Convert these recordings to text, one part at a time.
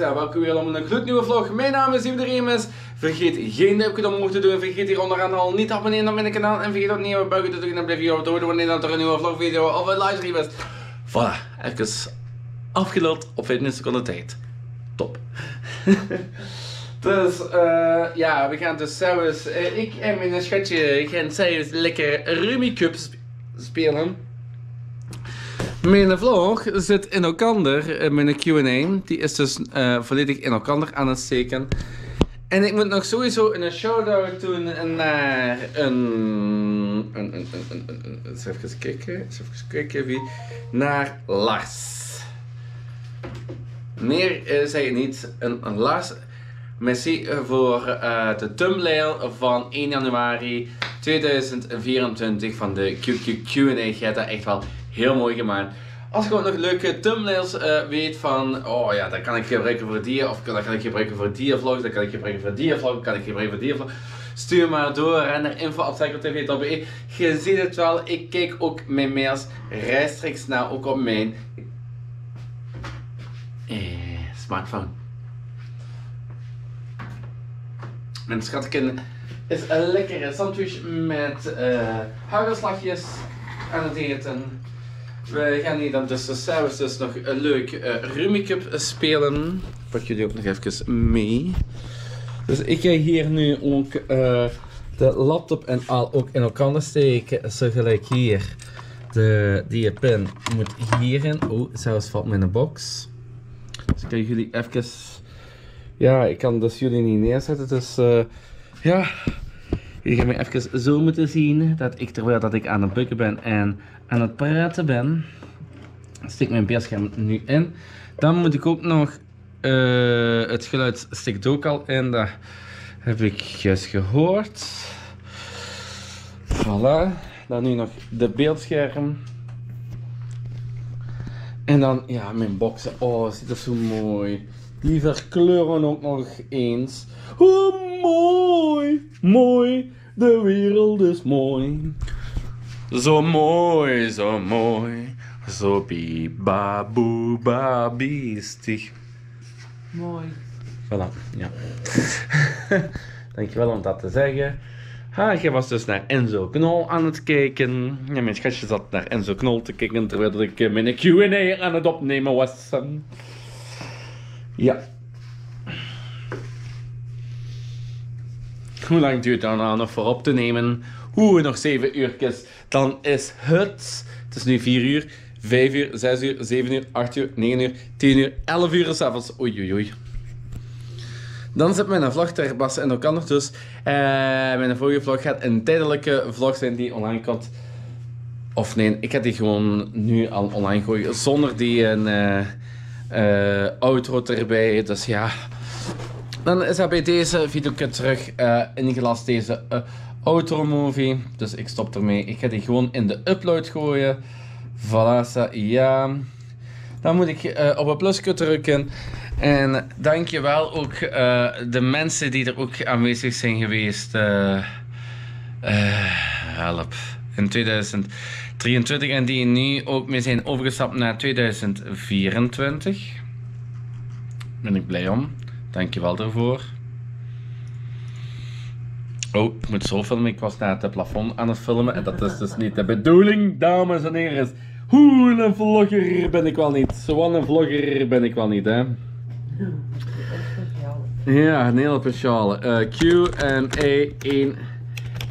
en welkom weer op een gloednieuwe vlog. Mijn naam is Ivo Remus. Vergeet geen duimpje omhoog te doen. Vergeet hier onderaan al niet te abonneren op mijn kanaal. En vergeet ook niet op buiten te drukken en blijf je op de hoogte wanneer er een nieuwe vlogvideo of een livestream is. Voilà, even afgeluld op 15 seconden tijd. Top. dus eh, ja, we gaan dus zelfs, eh, ik en mijn schatje gaan zelfs lekker Rummy Cup sp- spelen. Mijn vlog zit in elkander, eh, mijn Q&A. Die is dus eh, volledig in elkander aan het steken. En ik moet nog sowieso een shout-out doen naar een... een, een, een, een, een, een eens even kijken, even kijken wie... Naar Lars. Meer uh, zeg je niet. Een, een Lars. Merci eh, voor eh, de thumbnail van 1 januari 2024 van de QQ Q&A. Je hebt dat echt wel heel mooi gemaakt. Als je gewoon nog leuke thumbnails eh, weet van, oh ja, dat kan ik gebruiken voor die, of dat kan ik gebruiken voor die vlog, dat kan ik gebruiken voor die vlog, kan ik gebruiken voor die vlog. Stuur maar door hè, naar info.psychotv.be. Je ziet het wel, ik kijk ook mijn mails rechtstreeks naar, ook op mijn eh, smartphone. Mijn schatkin is een lekkere sandwich met uh, hagelslagjes aan het eten. We gaan hier dan dus dus nog een leuk uh, Cup spelen. Pak jullie ook nog even mee. Dus ik ga hier nu ook uh, de laptop en al ook in elkaar steken. Zo gelijk hier. De, die pin moet hierin. Oh, zelfs valt mijn box. Dus ik kan jullie even... Ja, ik kan dus jullie niet neerzetten. Dus uh, ja... Jullie gaan me even zo moeten zien dat ik terwijl dat ik aan het bukken ben en aan het praten ben, stik mijn beeldscherm nu in. Dan moet ik ook nog uh, het geluid stikt ook al in. Dat heb ik juist gehoord. Voilà. Dan nu nog de beeldscherm. En dan, ja, mijn boxen. Oh, ziet er zo mooi. Die verkleuren ook nog eens. Oh, mooi, mooi. De wereld is mooi. Zo mooi, zo mooi. Zo bibaboe babistig. Mooi. Voilà, ja. Dankjewel om dat te zeggen. Ha, je was dus naar Enzo Knol aan het kijken. Ja, mijn schatje zat naar Enzo Knol te kijken terwijl ik eh, mijn Q&A aan het opnemen was. Ja. Hoe lang duurt het dan nog voor op te nemen? Oeh, nog 7 uurtjes. Dan is het. Het is nu 4 uur, 5 uur, 6 uur, 7 uur, 8 uur, 9 uur, 10 uur, 11 uur s'avonds. Oei, oei, oei. Dan zit mijn vlog ter bassen en ook anders dus. Uh, mijn vorige vlog gaat een tijdelijke vlog zijn die online komt. Of nee, ik ga die gewoon nu al online gooien. Zonder die een uh, uh, outro erbij. Dus ja. Dan is dat bij deze video terug uh, ingelast, deze uh, outro movie. Dus ik stop ermee. Ik ga die gewoon in de upload gooien. Voilà, ja. Dan moet ik uh, op het plusje drukken. En dankjewel ook uh, de mensen die er ook aanwezig zijn geweest. Uh, help. In 2023 en die nu ook mee zijn overgestapt naar 2024. Ben ik blij om. Dankjewel daarvoor. Oh, ik moet zo filmen. Ik was naar het plafond aan het filmen. En dat is dus niet de bedoeling, dames en heren. Hoe een vlogger ben ik wel niet. Zo'n een vlogger ben ik wel niet, hè. Ja, een hele speciale. Q&A 1,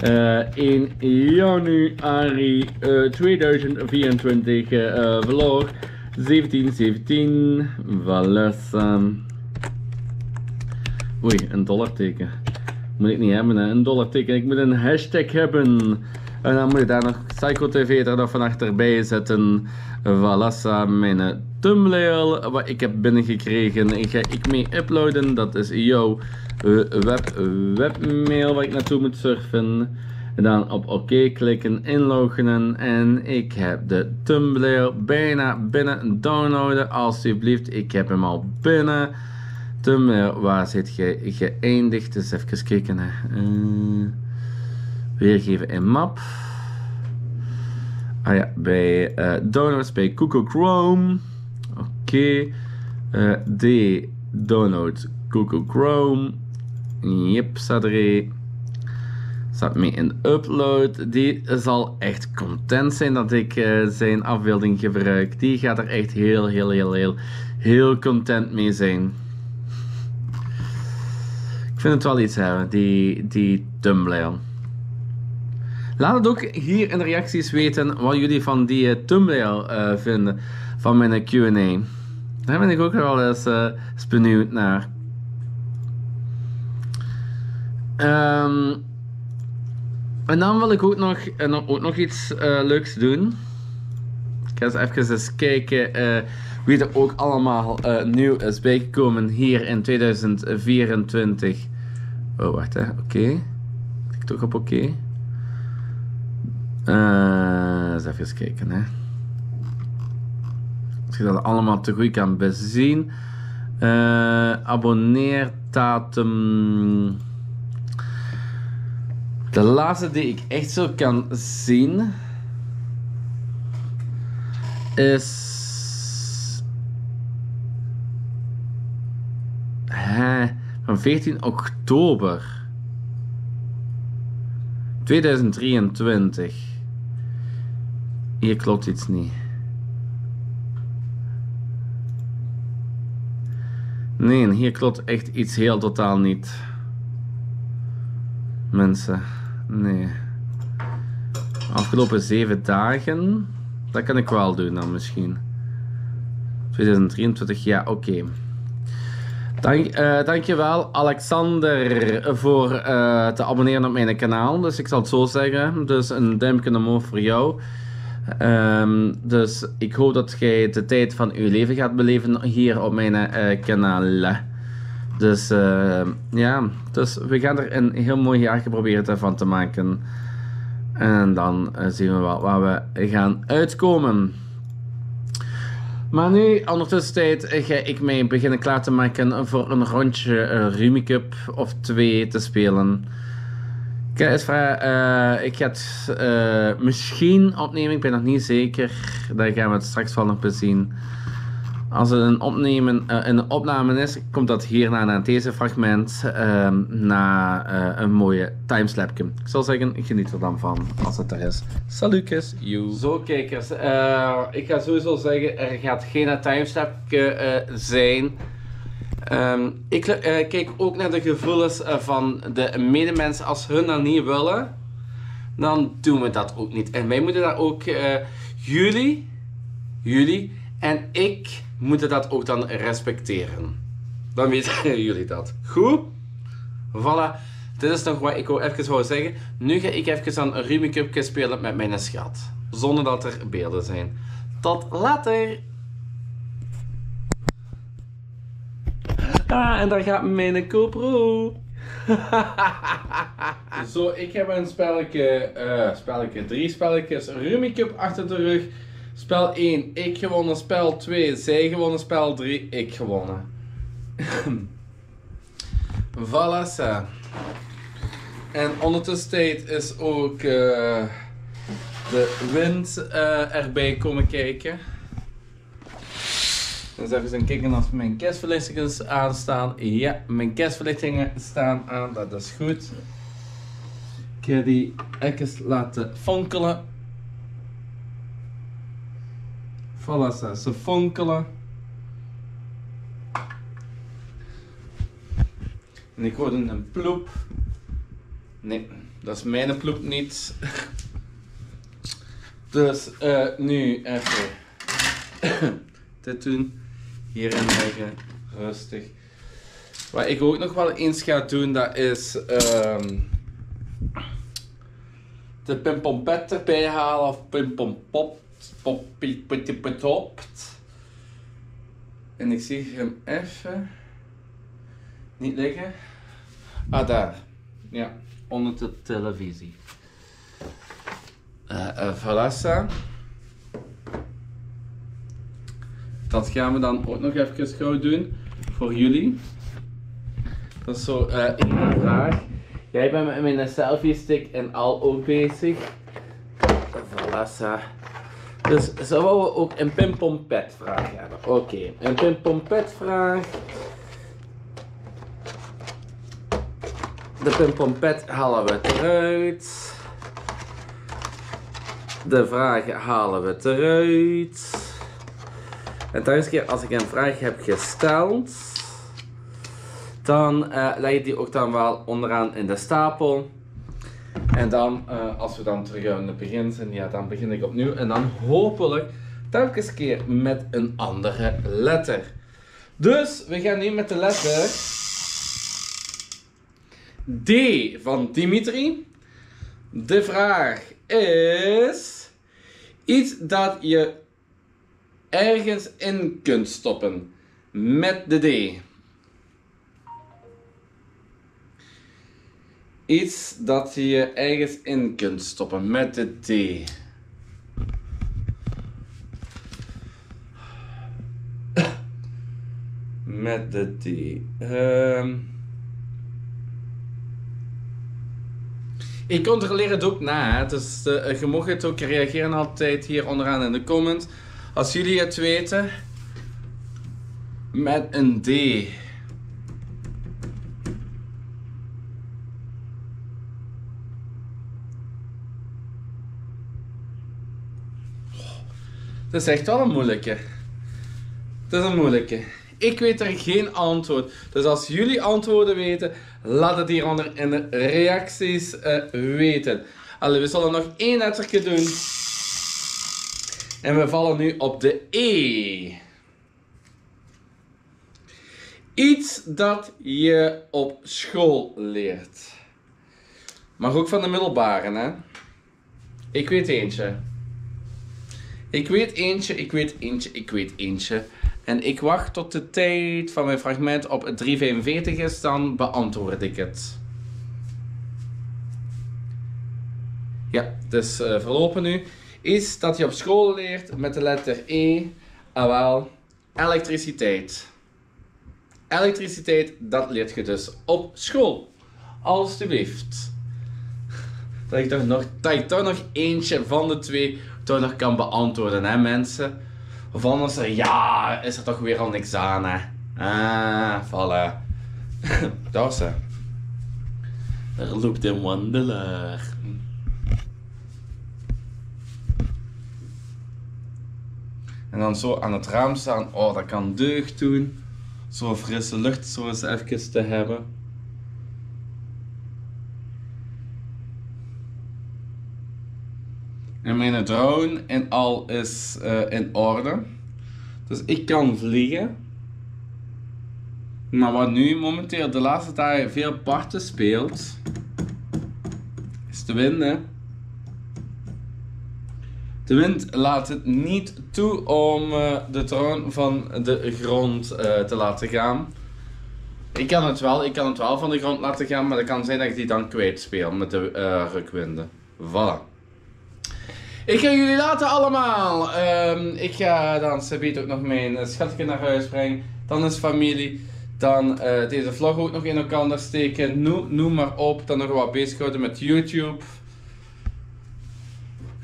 uh, 1 januari uh, 2024. Uh, vlog 1717. Valessa. Oei, een dollarteken. Moet ik niet hebben, een dollarteken. Ik moet een hashtag hebben. En dan moet ik daar nog Psycho TV er nog van achterbij zetten. Valassa, mijn thumbnail wat ik heb binnengekregen. Ga ik mee uploaden. Dat is jouw web, webmail waar ik naartoe moet surfen. En dan op oké klikken, inloggen. En ik heb de thumbnail bijna binnen. Downloaden alsjeblieft. Ik heb hem al binnen. Thumbnail, waar zit je geëindigd? Dus even kijken. Uh, weergeven in map. Ah ja, bij uh, downloads bij Google Chrome. Oké. Okay. Uh, D. Google Chrome. Yep, staat er Staat mee in upload. Die zal echt content zijn dat ik zijn afbeelding gebruik. Die gaat er echt heel, heel, heel, heel, heel content mee zijn. Ik vind het wel iets hebben, die, die Tumblr. Laat het ook hier in de reacties weten wat jullie van die uh, Tumblr uh, vinden. Van mijn Q&A. Daar ben ik ook wel eens, eens benieuwd naar. Um, en dan wil ik ook nog, ook nog iets leuks doen. Ik ga eens even eens kijken wie er ook allemaal nieuw is bijgekomen hier in 2024. Oh, wacht hè. Oké. Okay. Klik toch op oké. Okay. eens even kijken hè. Als je dat allemaal te goed kan bezien. abonneerdatum... De laatste die ik echt zo kan zien is. Van 14 oktober 2023. Hier klopt iets niet. Nee, hier klopt echt iets heel totaal niet. Mensen. Nee. Afgelopen zeven dagen. Dat kan ik wel doen dan misschien. 2023, ja, oké. Dank, uh, dankjewel Alexander voor uh, te abonneren op mijn kanaal. Dus ik zal het zo zeggen. Dus een duimpje omhoog voor jou. Um, dus ik hoop dat jij de tijd van uw leven gaat beleven hier op mijn uh, kanaal. Dus uh, ja, dus we gaan er een heel mooi jaar proberen van te maken. En dan zien we wel waar we gaan uitkomen. Maar nu, ondertussen tijd, ga ik mij beginnen klaar te maken voor een rondje uh, Rumi Cup of twee te spelen. Ik ga, vragen, ik ga het misschien opnemen, ik ben nog niet zeker. Daar gaan we het straks wel nog bezien. Als het een, opnemen, uh, een opname is, komt dat hierna naar deze fragment uh, na uh, een mooie timeslapje. Ik zal zeggen, geniet er dan van als het er is. Salutjes, you. Zo kijkers, eh, ik ga sowieso zeggen, er gaat geen timeslapje zijn. Um, ik kijk ook naar de gevoelens van de medemensen. Als hun dat niet willen, dan doen we dat ook niet. En wij moeten daar ook jullie, jullie en ik moeten dat ook dan respecteren. Dan weten jullie dat. Goed? Voilà. Dit is nog wat ik even wou zeggen. Nu ga ik even een Rubik's spelen met mijn schat. Zonder dat er beelden zijn. Tot later! Ah, en daar gaat mijn GoPro. Zo, ik heb een spelletje, uh, spelletje, drie spelletjes Rummy achter de rug. Spel 1, ik gewonnen. Spel 2, zij gewonnen. Spel 3, ik gewonnen. voilà. En ondertussen tijd is ook uh, de wind uh, erbij komen kijken. Dus even kijken of mijn kerstverlichtingen aanstaan. Ja, mijn kerstverlichtingen staan aan, dat is goed. Ik ga die even laten fonkelen. Voilà, ze, ze fonkelen. En ik hoorde een ploep. Nee, dat is mijn ploep niet. Dus uh, nu even dit doen. Hierin leggen. Rustig. Wat ik ook nog wel eens ga doen, dat is um, de pimpompet erbij halen of pimpompop popt. En ik zie hem even niet liggen. Ah, daar. Ja, onder de televisie. Uh, uh, Dat gaan we dan ook nog even gauw doen voor jullie. Dat is zo uh, één vraag. Jij bent met mijn selfie stick en al ook bezig. Voilà. Dus zouden we ook een pimpompet vraag hebben. Oké, een pimpompet vraag. De pimpompet halen we eruit. De vragen halen we eruit. En telkens keer als ik een vraag heb gesteld, dan uh, leg ik die ook dan wel onderaan in de stapel. En dan, uh, als we dan terug aan het begin zijn, ja, dan begin ik opnieuw. En dan hopelijk telkens keer met een andere letter. Dus we gaan nu met de letter D van Dimitri. De vraag is iets dat je ergens in kunt stoppen met de D. Iets dat je ergens in kunt stoppen met de D. Met de D. Um... Ik controleer het ook na. Dus je mag het ook reageren altijd hier onderaan in de comments. Als jullie het weten. Met een D. Dat is echt wel een moeilijke. Dat is een moeilijke. Ik weet er geen antwoord. Dus als jullie antwoorden weten, laat het hieronder in de reacties uh, weten. Allee, we zullen nog één lettertje doen. En we vallen nu op de E. Iets dat je op school leert. Mag ook van de middelbare, hè? Ik weet eentje. Ik weet eentje, ik weet eentje, ik weet eentje. En ik wacht tot de tijd van mijn fragment op 3.45 is, dan beantwoord ik het. Ja, dus uh, verlopen nu. Is dat je op school leert met de letter E, ah wel, elektriciteit. Elektriciteit, dat leert je dus op school. Alsjeblieft. Dat ik toch nog, dat ik toch nog eentje van de twee toch nog kan beantwoorden, hè mensen. Of anders, ja, is er toch weer al niks aan, hè. Ah, vallen. Daar ze. Er loopt een wandelaar. En dan zo aan het raam staan. Oh, dat kan deugd doen. Zo frisse lucht zo eens even te hebben. Mijn drone en al is uh, in orde. Dus ik kan vliegen. Maar wat nu momenteel de laatste dagen veel parten speelt, is de wind. Hè? De wind laat het niet toe om uh, de drone van de grond uh, te laten gaan. Ik kan het wel, ik kan het wel van de grond laten gaan, maar het kan zijn dat ik die dan kwijt speel met de uh, rukwinden. Voilà. Ik ga jullie laten allemaal. Um, ik ga dan Sabit ook nog mijn schatje naar huis brengen. Dan is familie. Dan uh, deze vlog ook nog in elkaar steken. Noem, noem maar op. Dan nog wat bezig houden met YouTube.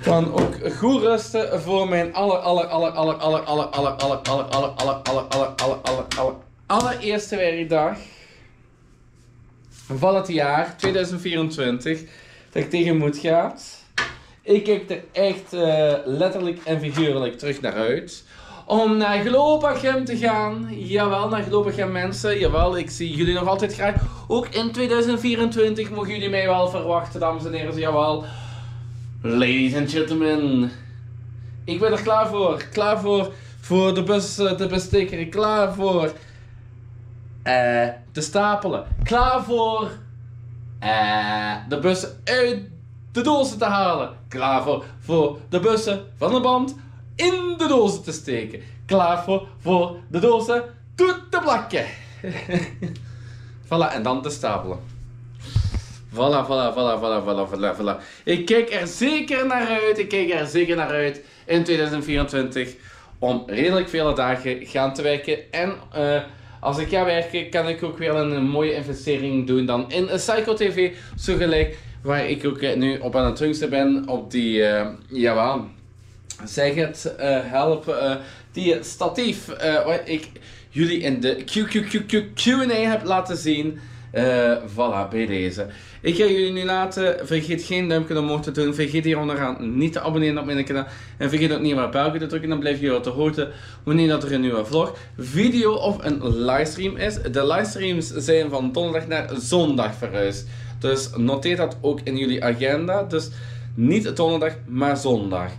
Dan ook goed rusten voor mijn aller aller aller aller aller aller aller aller aller aller aller aller aller aller aller aller allereerste werkdag van het jaar 2024 dat ik tegen moet gaat. Ik kijk er echt uh, letterlijk en figuurlijk terug naar uit. Om naar Globagem te gaan. Jawel, naar Globagem mensen. Jawel, ik zie jullie nog altijd graag. Ook in 2024 mogen jullie mij wel verwachten, dames en heren. Jawel. Ladies and gentlemen. Ik ben er klaar voor. Klaar voor, voor de bus te eh, besteken. Klaar voor uh, te stapelen. Klaar voor uh, de bus uit de dozen te halen. Klaar voor, voor de bussen van de band in de dozen te steken. Klaar voor, voor de dozen toe te plakken. voilà, en dan te stapelen. Voilà, voilà, voilà, voilà, voilà, voilà. Ik kijk er zeker naar uit. Ik kijk er zeker naar uit in 2024 om redelijk vele dagen gaan te werken. En uh, als ik ga werken, kan ik ook weer een mooie investering doen dan in Psycho TV. Zo gelijk waar ik ook eh, nu op aan het jongste ben, op die, uh, jawel, zeg het, uh, help, die statief, waar ik jullie in de Q&A heb laten zien. Voilà, bij deze. Ik ga jullie nu laten. Vergeet geen duimpje omhoog te doen. Vergeet hier onderaan niet te abonneren op mijn kanaal. En vergeet ook niet op belgen te drukken. Dan blijf je op de hoogte wanneer dat er een nieuwe vlog, video of een livestream is. De livestreams zijn van donderdag naar zondag verhuisd. Dus noteer dat ook in jullie agenda. Dus niet donderdag, maar zondag.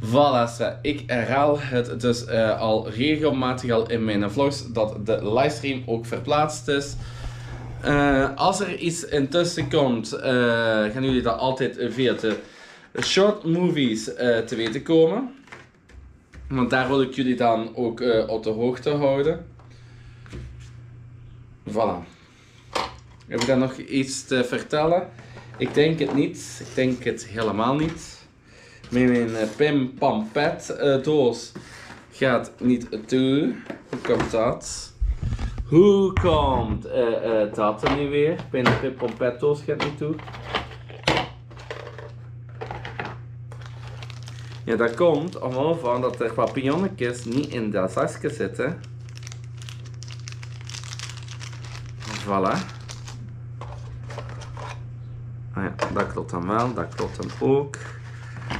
Voilà, ik herhaal het dus uh, al regelmatig al in mijn vlogs dat de livestream ook verplaatst is. Uh, als er iets intussen komt, uh, gaan jullie dat altijd via de short movies te weten komen. Want daar wil ik jullie dan ook op de hoogte houden. Voilà. Heb ik daar nog iets te vertellen? Ik denk het niet. Ik denk het helemaal niet. Met mijn uh, Pim Pam Pet uh, doos gaat niet toe. Hoe komt dat? Hoe komt uh, dat er nu weer? Mijn Pim Pam Pet doos gaat niet toe. Ja, dat komt omhoog van dat er papillonnetjes niet in dat zakje zitten. Voilà. Ah ja, dat klopt dan wel, dat klopt dan ook.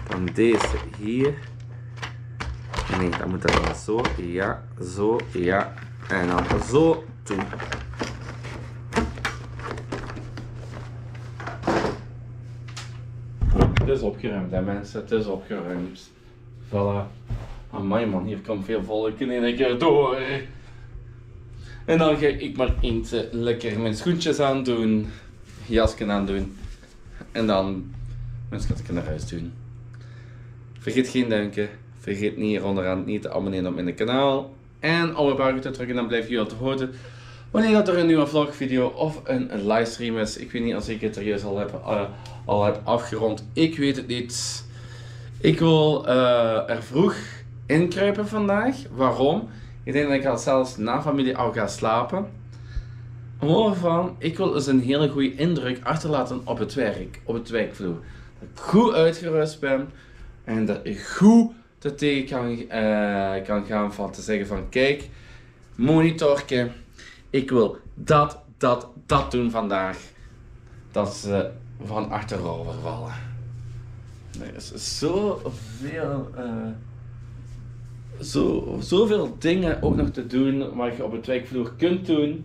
Dan deze hier. Nee, dan moet dat zo, ja, zo, ja. En dan zo toe. Het is opgeruimd hè mensen, het is opgeruimd. Voilà. Amai man, hier komt veel volk in één keer door. En dan ga ik maar eens lekker mijn schoentjes aandoen, jasje aandoen. En dan mensen ga ik naar huis doen. Vergeet geen duimpje. Vergeet niet hier onderaan niet te abonneren op mijn kanaal. En op het te drukken, dan blijf je op hoogte. Wanneer dat er een nieuwe vlogvideo of een, een livestream is. Ik weet niet als ik het er juist al heb, uh, al heb afgerond. Ik weet het niet. Ik wil uh, er vroeg inkruipen vandaag. Waarom? Ik denk dat ik al zelfs na familie al ga slapen. Omhoog van, ik wil eens een hele goede indruk achterlaten op het werk, op het werkvloer. Dat ik goed uitgerust ben, en dat ik goed te tegen kan, uh, kan gaan van te zeggen van kijk, monitorke, ik wil dat, dat, dat doen vandaag. Dat ze van achterover vallen. Er is zoveel, uh, zo, zoveel dingen ook nog te doen wat je op het werkvloer kunt doen.